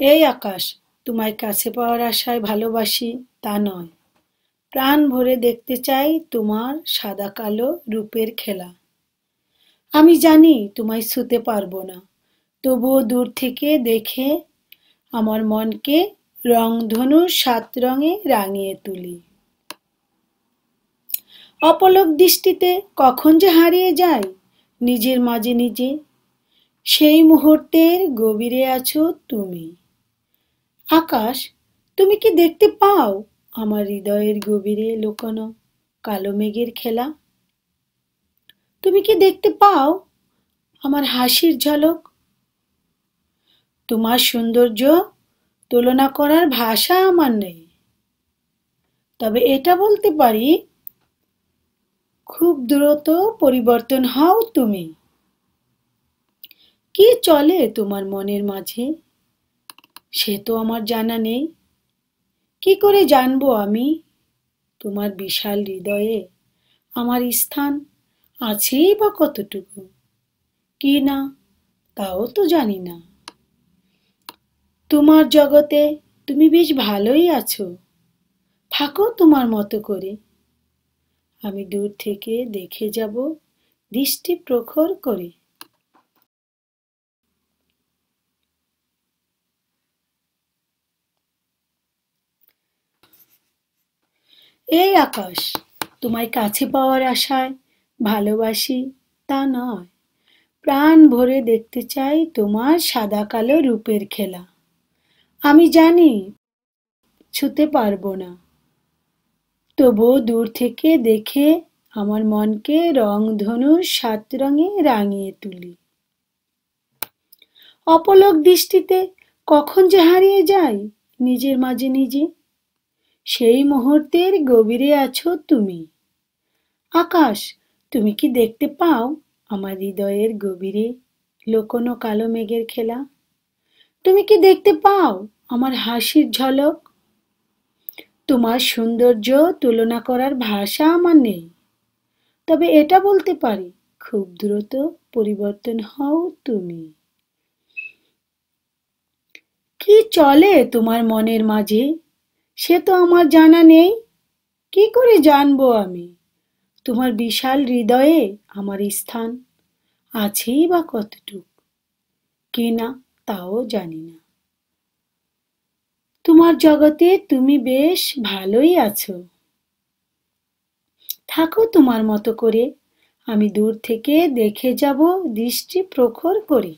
এই আকাশ, তোমায় কাছে পাওয়ার আশায় ভালোবাসি, তা নয়। প্রাণ ভরে দেখতে চাই তোমার সাদা কালো রূপের খেলা। আমি জানি তোমায় ছুতে পারব না, তবুও দূর থেকে দেখে আমার মনকে রংধনুর সাত রঙে রাঙিয়ে তুলি। অপলক দৃষ্টিতে কখন যে হারিয়ে যায় নিজের মাঝে নিজে, সেই মুহূর্তের গভীরে আছো তুমি। আকাশ, তুমি কি দেখতে পাও? আমার হৃদয়ের গভীরে লুকানো কালো মেঘের খেলা। তুমি কি দেখতে পাও? আমার হাসির ঝলক। তোমার সৌন্দর্য তুলনা করার ভাষা আমার নেই। তবে এটা বলতে পারি, খুব দ্রুত পরিবর্তন হও তুমি। কি চলে তোমার মনের মাঝে? সে তো আমার জানা নেই। কি করে জানব আমি? তোমার বিশাল হৃদয়ে আমার স্থান আছেই বা কতটুকু? কি না, তাও তো জানি না। তোমার জগতে তুমি বেশ ভালোই আছো। থাকো তোমার মতো করে। আমি দূর থেকে দেখে যাব দৃষ্টি প্রখর করে। এই আকাশ, তোমায় কাছে পাওয়ার আশায় ভালোবাসি তা নয়। প্রাণ ভরে দেখতে চাই তোমার সাদা কালো রূপের খেলা। আমি জানি ছুতে পারব না, তবুও দূর থেকে দেখে আমার মনকে রংধনুর সাত রঙে রাঙিয়ে তুলি। অপলক দৃষ্টিতে কখন যে হারিয়ে যাই নিজের মাঝে নিজে সেই মুহূর্তের গভীরে আছো তুমি। আকাশ, তুমি কি দেখতে পাও আমার হৃদয়ের গভীরে লোকনো কালো মেঘের খেলা? তুমি কি দেখতে পাও আমার হাসির ঝলক? তোমার সৌন্দর্য তুলনা করার ভাষা আমার নেই। তবে এটা বলতে পারি, খুব দ্রুত পরিবর্তন হও তুমি। কি চলে তোমার মনের মাঝে? সে তো আমার জানা নেই। কি করে জানব আমি? তোমার বিশাল হৃদয়ে আমার স্থান আছেই বা কতটুক? কি না তাও জানি না। তোমার জগতে তুমি বেশ ভালোই আছো। থাকো তোমার মতো করে, আমি দূর থেকে দেখে যাব দৃষ্টি প্রখর করে।